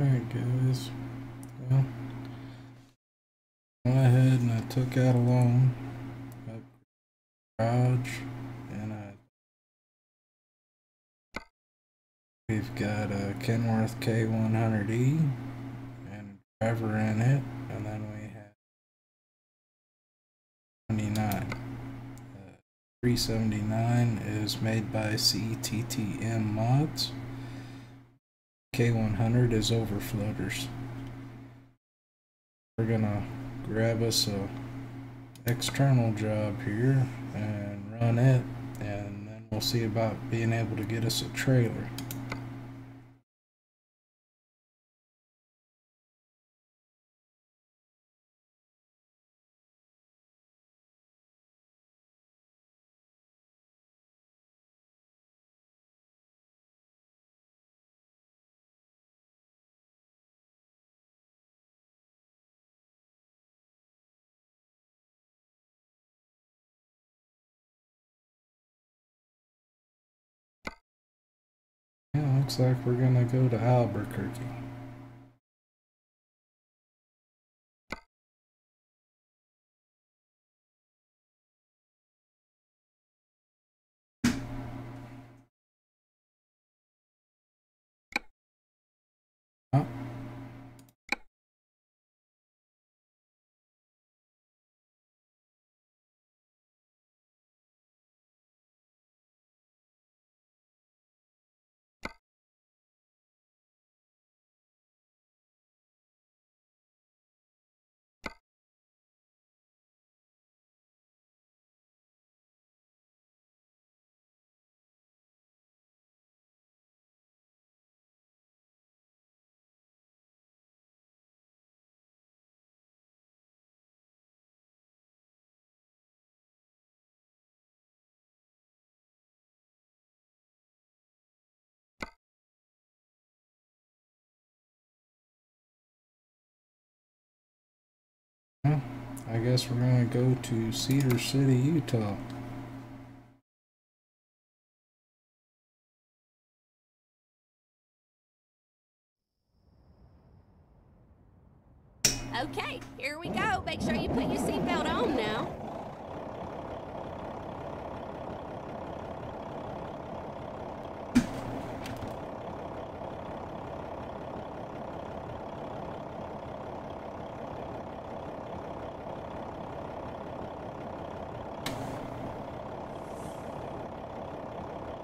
Alright guys, well, went ahead and I took out a loan, up garage, and I, we've got a Kenworth K100E and a driver in it, and then we have 29. Uh, 379 is made by CTTM Mods. K100 is overfloaters. We're gonna grab us a external job here and run it and then we'll see about being able to get us a trailer. Looks like we're gonna go to Albuquerque. I guess we're gonna go to Cedar City, Utah. Okay, here we go. Make sure you put your seatbelt on now.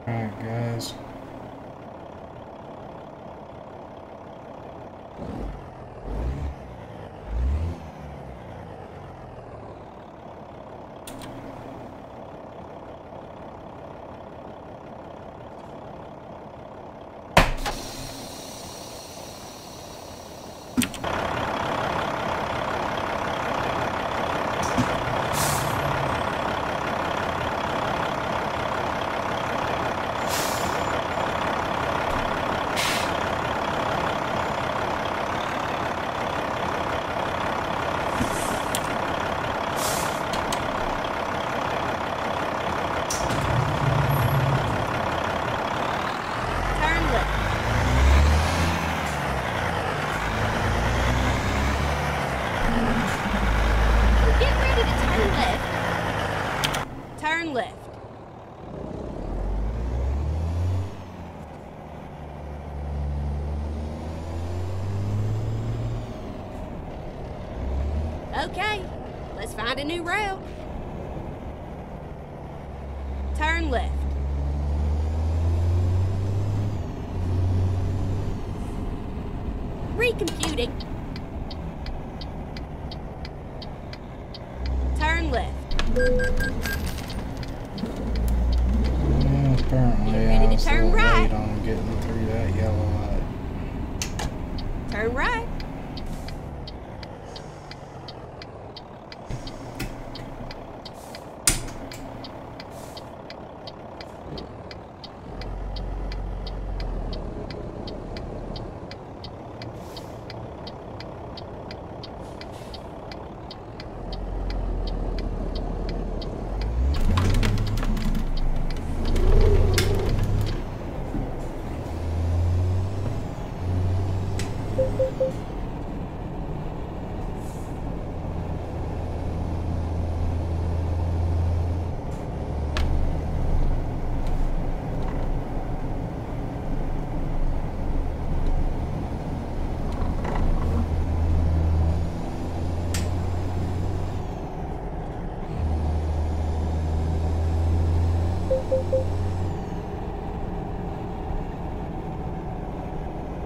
Alright, guys. Turn left. Get ready to turn left. Turn left. Okay, let's route. Turn left. Recomputing. Turn left. Yeah, apparently Get ready I to was a turn right. on getting through that yellow light. Turn right.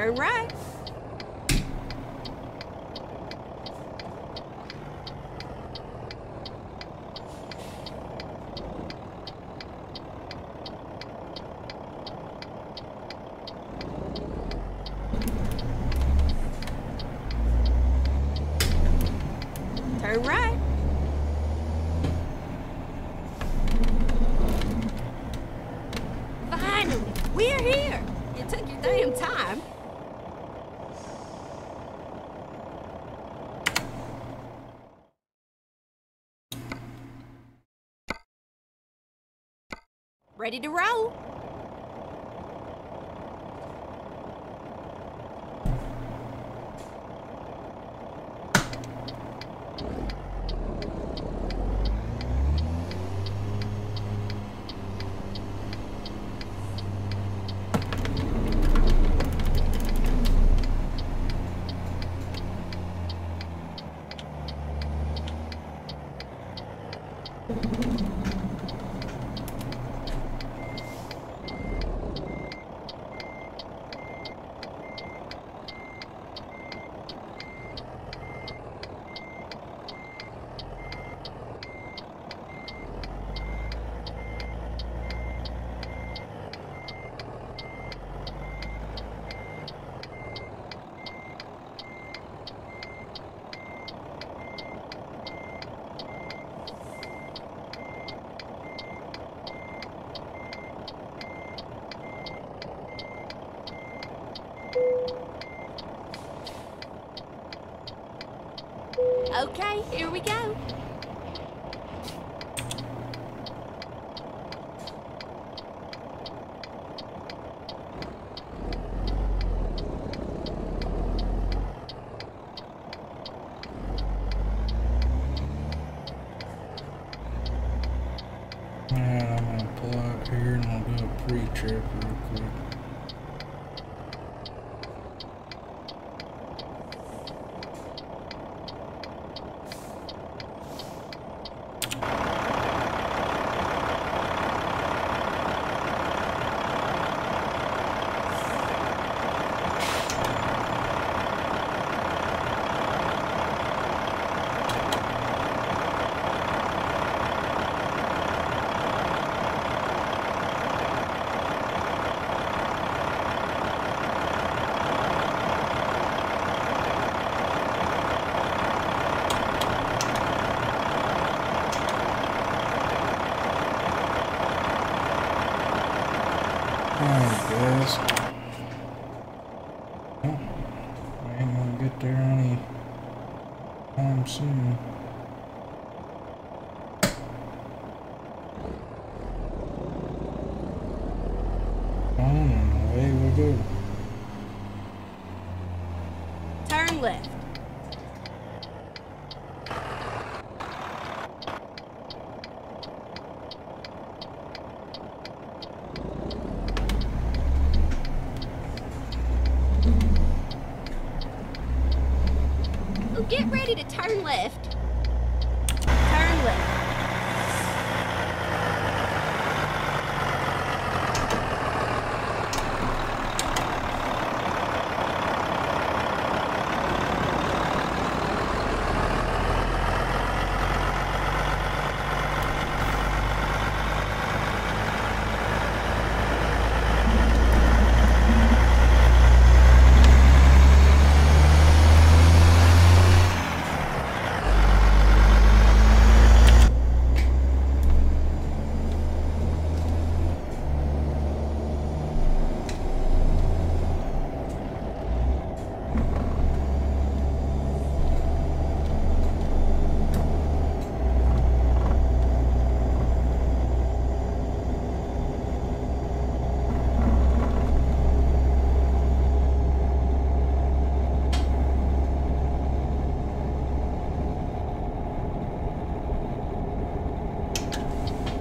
All right. Ready to roll. Okay, here we go. And I'm gonna pull out here and we'll do a pre-trip real quick. Alright guys. Well, we ain't gonna get there any time soon. On and away we go. Turn left. Oh, Get ready to turn left. Turn left.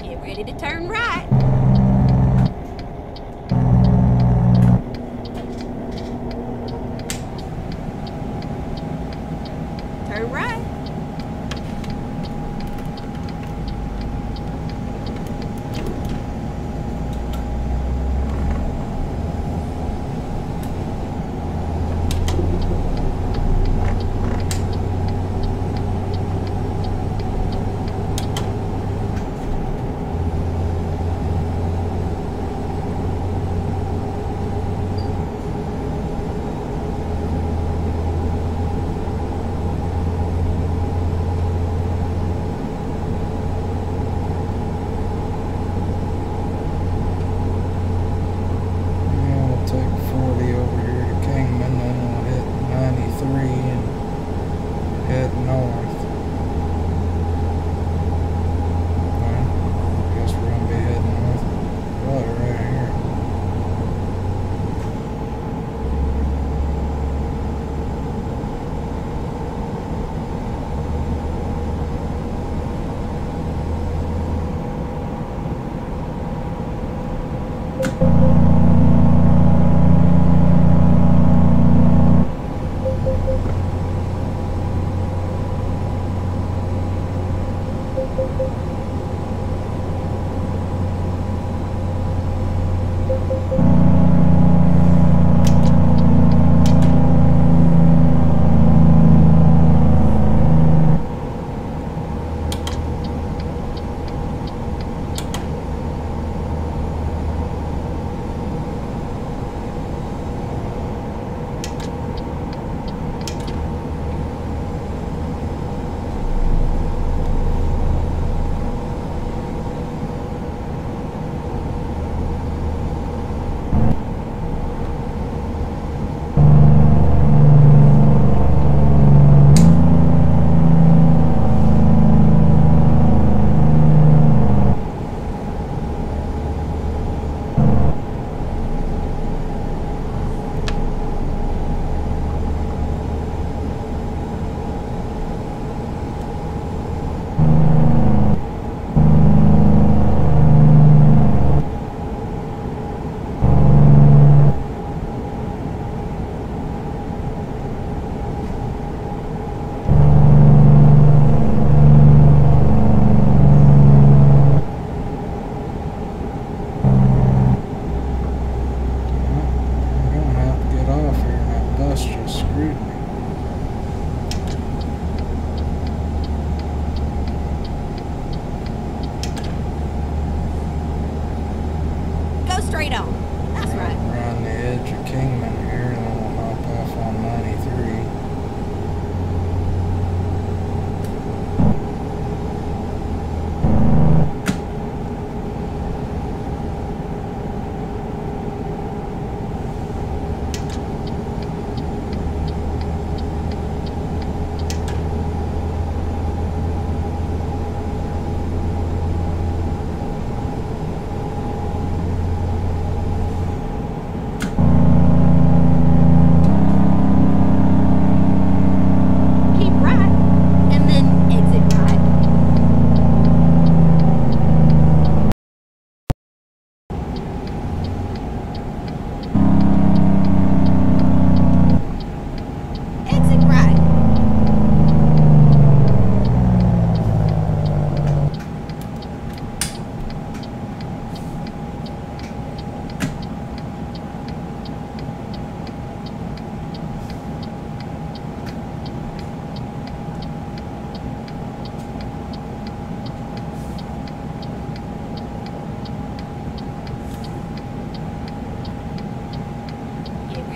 Get ready to turn right.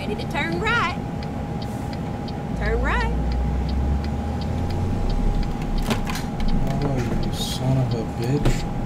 ready to turn right. Turn right. Oh, you son of a bitch.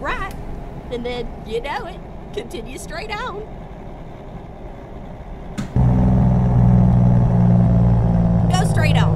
Right, and then, you know it, continue straight on. Go straight on.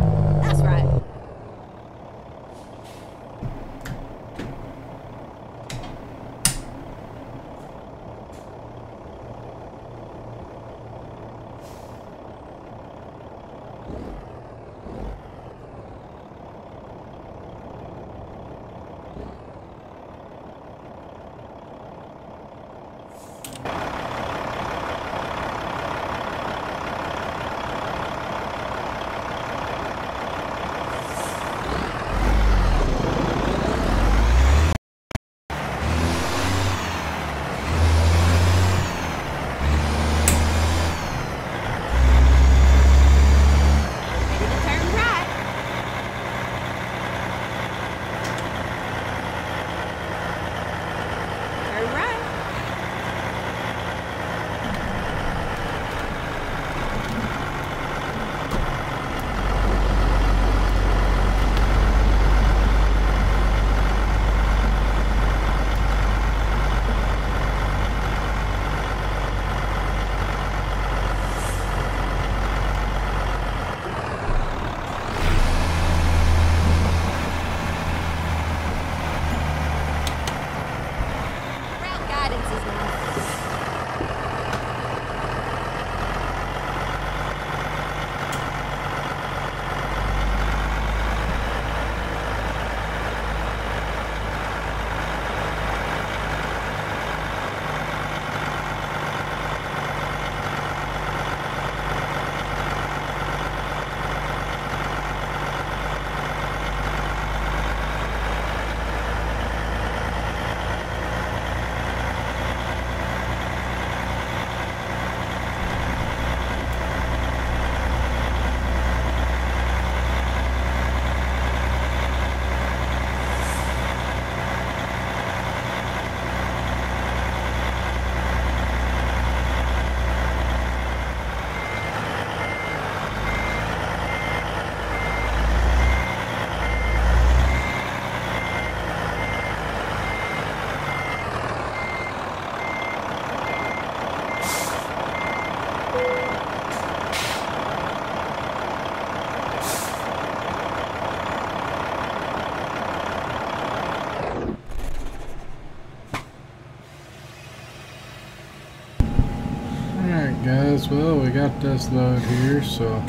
Well we got this load here, so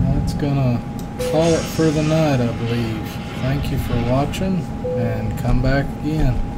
that's gonna call it for the night I believe. Thank you for watching and come back again.